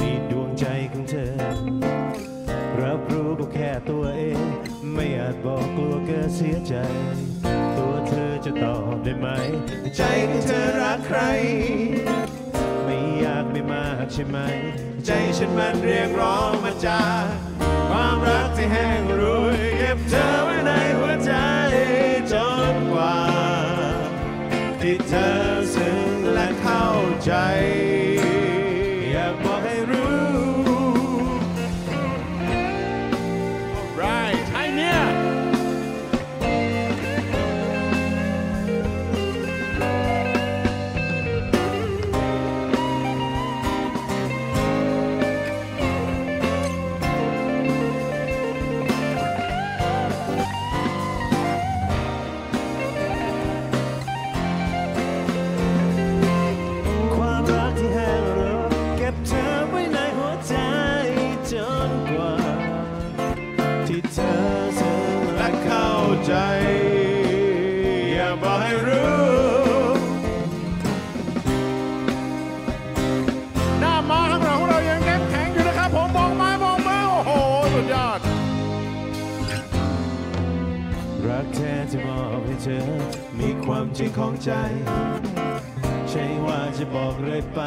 มีดวงใจของเธอ รับรู้ก็แค่ตัวเอง ไม่อาจบอกกลัวเกิดเสียใจ ตัวเธอจะตอบได้ไหม ใจของเธอรักใคร ไม่อยากไม่มากใช่ไหม ใจฉันมันเรียกร้องมาจากความรักที่แห้งรุ่ยเก็บเธอไว้ในหัวใจจนกว่า ที่เธอซึ้งและเข้าใจ ซึ้งและเข้าใจ อย่าบอกให้รู้ หน้าม้าข้างหลังของเรายังแข็งแข็งอยู่นะครับผมมองไม้มองมือโอ้โห สุดยอด รักแท้ที่มอบให้เธอมีความจริงของใจใช่ว่าจะบอกเลยไป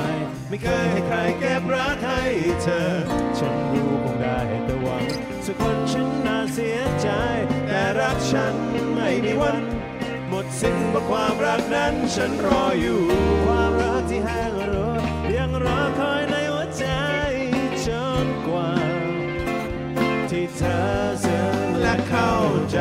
ไม่เคยให้ใครเก็บรักให้เธอ ฉันรู้คงได้แต่หวังสักคนฉัน ฉันไม่มีวัน หมดสิ้นเพราะความรักนั้นฉันรออยู่ ความรักที่แห้งรดยังรอคอยในหัวใจจนกว่า ที่เธอจะและเข้าใจ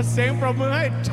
เอ้ alright ขอเสียงปรบมือให้ไท